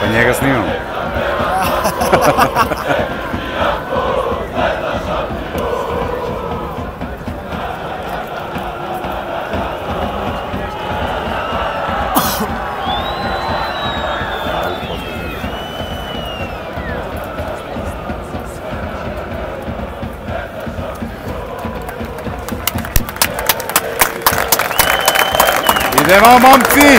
Paniegas nenhum. Devant Mamsi